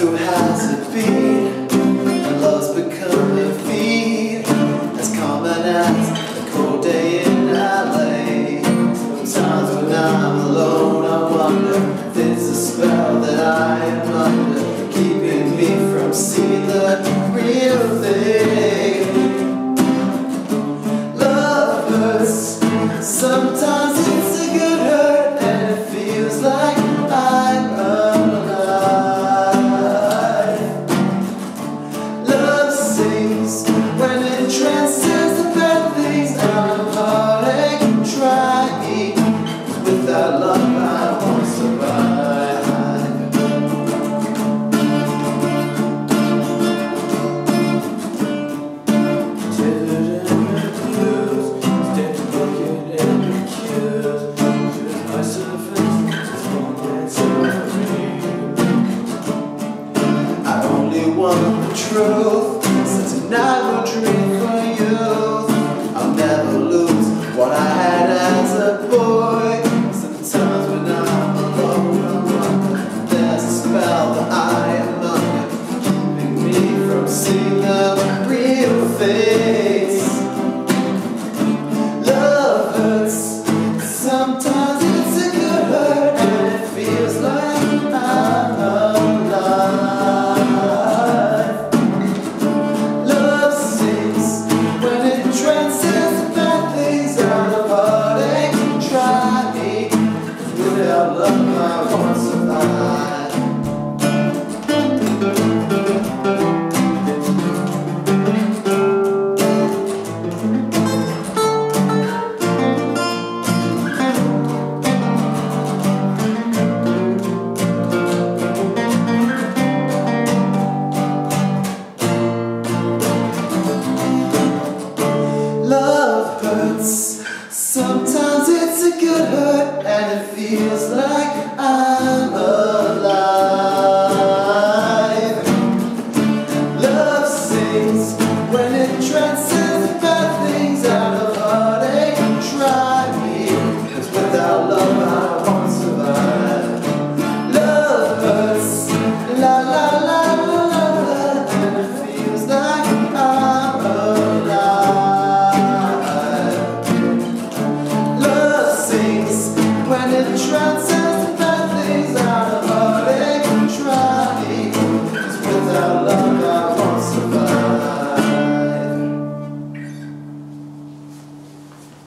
So how's it feel? When love's become a feed As common as a cold day in LA Sometimes when I'm alone I wonder if There's a spell that I am under Keeping me from seeing the real truth Since I never dream for youth I'll never lose what I had as a boy. Sometimes when I'm alone There's a spell that I am under Keeping me from seeing the real thing.